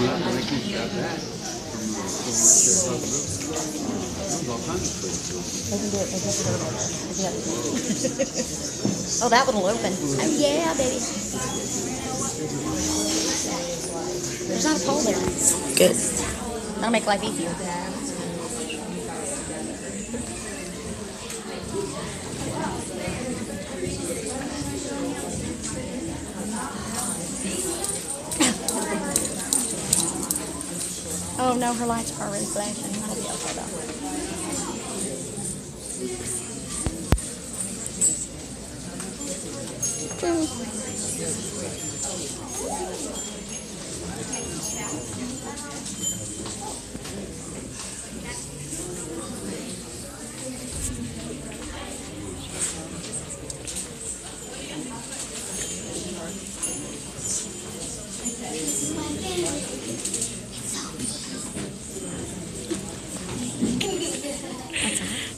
Got that. Oh, that one will open. Oh, yeah, baby. There's not a pole there. Good. That'll make life easier. Her lights are already flashing. That'll be okay though.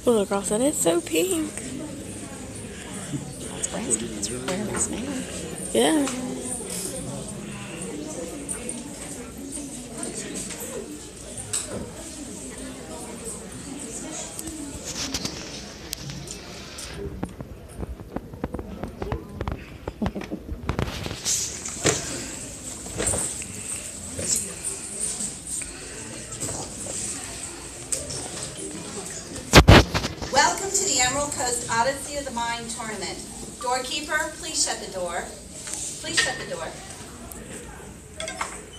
Look across and it's so pink. That's breast. It's wearing this now. Yeah. Welcome to the Emerald Coast Odyssey of the Mind Tournament. Doorkeeper, please shut the door. Please shut the door.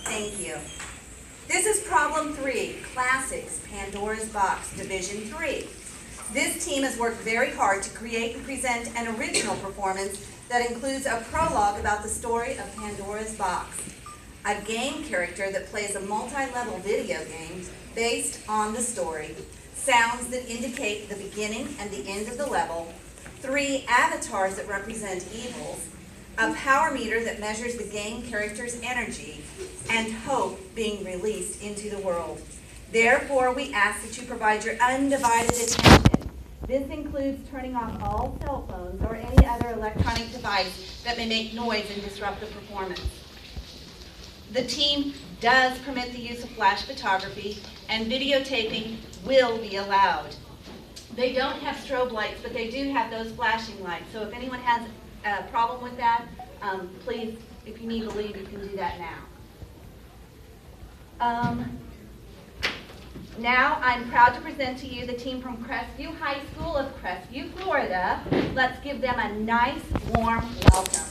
Thank you. This is problem three, Classics, Pandora's Box, Division Three. This team has worked very hard to create and present an original performance that includes a prologue about the story of Pandora's Box, a game character that plays a multi-level video game based on the story, sounds that indicate the beginning and the end of the level, three avatars that represent evils, a power meter that measures the game character's energy, and hope being released into the world. Therefore, we ask that you provide your undivided attention. This includes turning off all cell phones or any other electronic device that may make noise and disrupt the performance. The team does permit the use of flash photography, and videotaping will be allowed. They don't have strobe lights, but they do have those flashing lights. So if anyone has a problem with that, um, please, if you need to leave, you can do that now. Um, now, I'm proud to present to you the team from Crestview High School of Crestview, Florida. Let's give them a nice, warm welcome.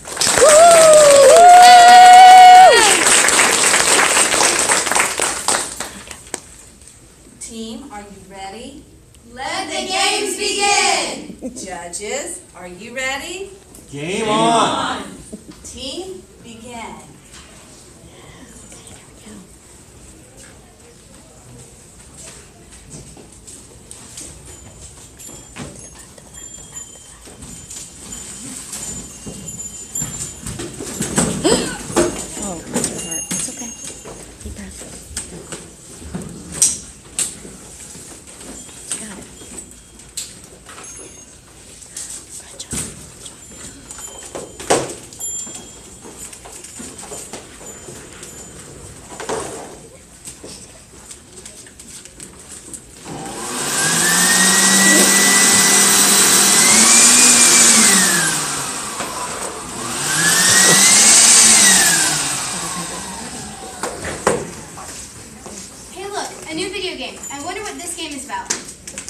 Team, are you ready? Let the games begin! Judges, are you ready? Game on! Team, begin. Oh, that's your heart. It's okay. Deep breath. You got it. Good job. Hey look, a new video game. I wonder what this game is about.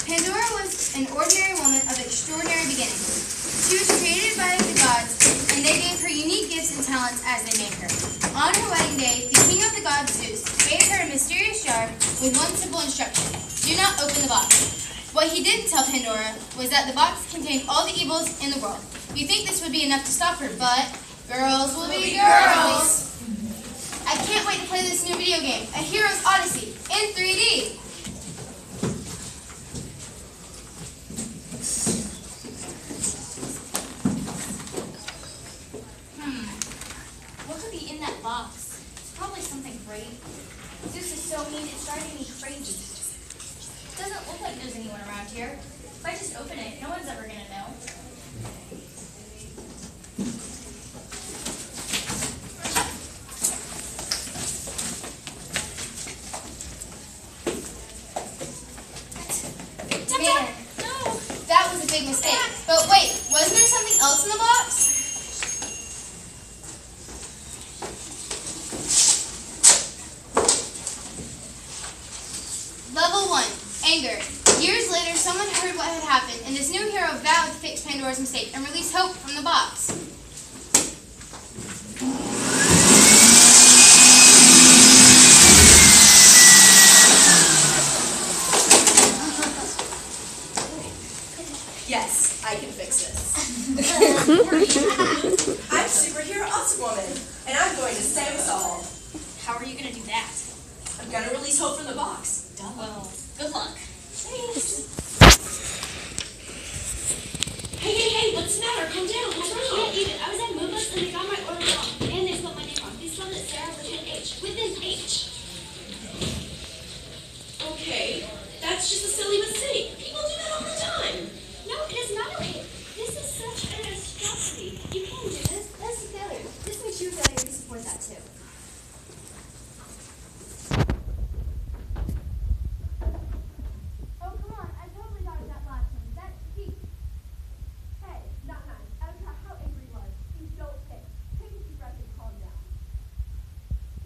Pandora was an ordinary woman of extraordinary beginnings. She was created by the gods, and they gave her unique gifts and talents as they made her. On her wedding day, gods, Zeus, gave her a mysterious jar with one simple instruction. Do not open the box. What he didn't tell Pandora was that the box contained all the evils in the world. You think this would be enough to stop her, but girls will be girls. I can't wait to play this new video game, A Hero's Odyssey, in 3D. Hmm. What could be in that box? It's probably something great. Zeus is so mean, it's driving me crazy. Doesn't look like there's anyone around here. If I just open it, no one's ever gonna know. Anger. Years later, someone heard what had happened, and this new hero vowed to fix Pandora's mistake and release hope from the box. Yes, I can fix this. I'm superhero Woman, and I'm going to save us all. How are you gonna do that? I'm gonna release hope from the box. Well, good luck. Hey, hey, hey, what's the matter? Calm down. What's wrong? I can't eat it. I was at Moomba's and they got my order wrong. And they spelled my name wrong. They spelled it Sarah with an H. With an H. Okay, that's just a silly mistake. People do that all the time. No, it is not okay. This is such an atrocity. You can't do this. That's a failure. This makes you a failure. We support that too. Oh, come on. I totally got it that last time. That's deep. Hey, not nice. I don't care how angry you are. Please don't pick. Take a deep breath and calm down.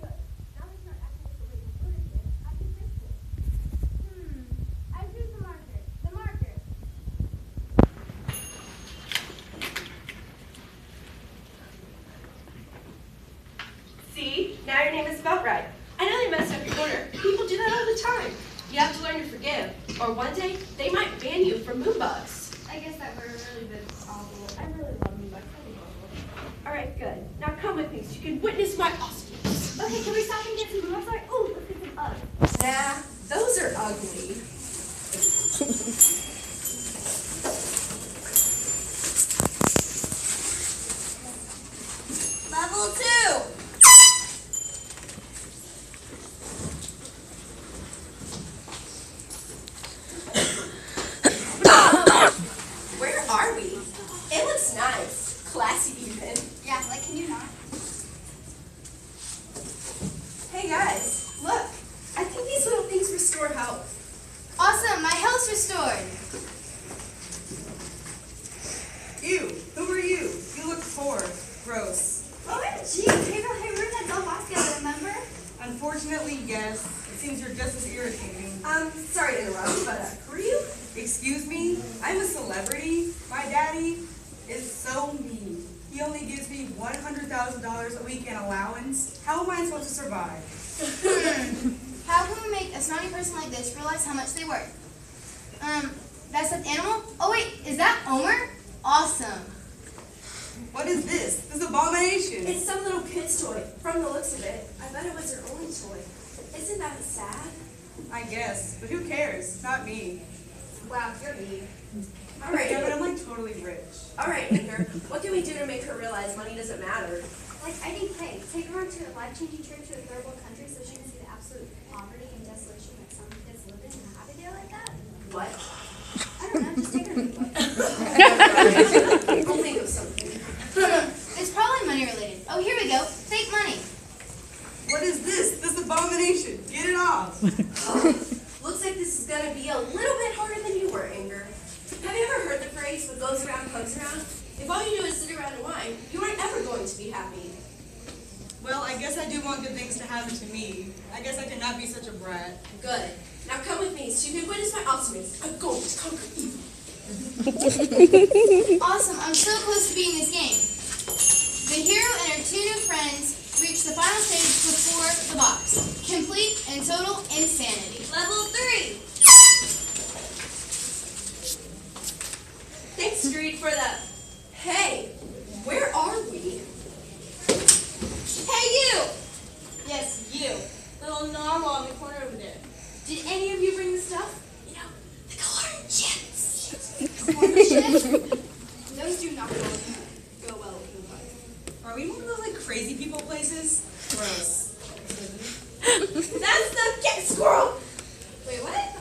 Good. Now that you're not acting the way you would have been, I can fix it. Hmm. I choose the marker. The marker. See? Now your name is spelled right. I know they messed up your order. People do that all the time. You have to learn to forgive, or one day they might ban you from Moonbugs. I guess that would have really been awful. I really love you, but I think awful. All right, good. Now come with me so you can witness my awesomeness. Okay, can we stop and get some food? I'm sorry. Ooh, let's get some Uggs. Nah, those are ugly. Level two. Where are we? It looks nice. Classy even. Yeah, like, can you not? Hey guys, look. I think these little things restore health. Awesome. My health's restored. Ew, who are you? You look poor. Gross. Oh, gee. Hey, girl, hey, we're in that Del Bosque together, remember? Unfortunately, yes. It seems you're just as irritating. Um, sorry to interrupt, but who are you? Excuse me? I'm a celebrity. My daddy is so mean. He only gives me $100,000 a week in allowance. How am I supposed to survive? How can we make a snotty person like this realize how much they worth? Um, that's an animal? Oh, wait, is that Omer? Awesome. What is this? This is abomination. It's some little kid's toy. From the looks of it, I bet it was her only toy. Isn't that sad? I guess, but who cares? Not me. Wow, you're mean. All right. Yeah, but I'm like totally rich. all right, Inger. What can we do to make her realize money doesn't matter? Like, I think, hey, take her on to a life-changing trip to a third world country so she can see the absolute poverty around, if all you do is sit around and whine, you aren't ever going to be happy. Well, I guess I do want good things to happen to me. I guess I cannot be such a brat. Good. Now come with me so you can witness my ultimate: I'm to conquer evil. awesome. I'm so close to beating this game. The hero and her two new friends reach the final stage before the box. Complete and total insanity. Level 3. Street, for the. Hey, where are we? Hey you. Yes, you. Little narwhal in the corner over there. Did any of you bring the stuff? You know, the color. Yes. Those do not go. Go well with the Are we one of those like crazy people places? Gross. That's the cat squirrel! Wait, what?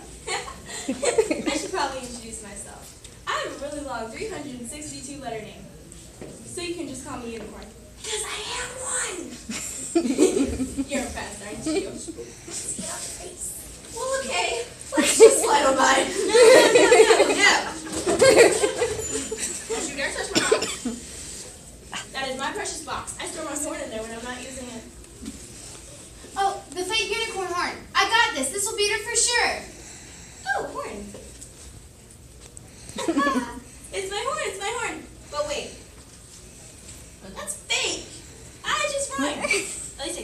I should probably introduce myself. I have a really long 362 letter name. So you can just call me Unicorn. Because I am one! You're impressed, aren't you? Get out the face. Well, okay. Let's just slide on by. No, no, no, no, no. Don't you dare touch my box. That is my precious box. I store my horn in there when I'm not using it. Oh, the fake unicorn horn. I got this. This will beat her for sure. Oh, horn.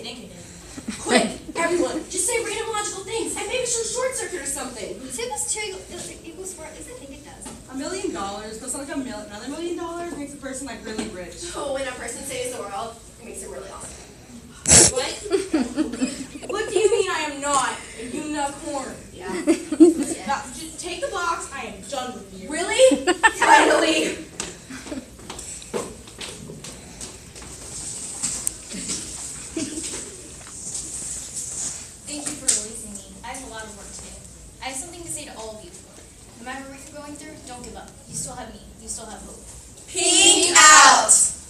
think it is. Quick, everyone, just say random logical things and maybe she'll short circuit or something. Two plus two equals, equals four. At least I think it does. A million dollars plus like a mil- another million dollars makes a person like really rich. Oh, when a person saves the world, makes him really awesome. What? what do you mean I am not a unicorn? Yeah. Just take the box. I am done with you. Really? Finally. Thank you for releasing me. I have a lot of work to do. I have something to say to all of you. No matter what you're going through, don't give up. You still have me. You still have hope. Pink out.